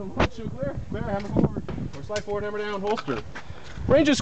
Load shoe clear. Clear, hammer forward. Or slide forward, hammer down, holster. Range is